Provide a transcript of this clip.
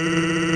Mm-hmm.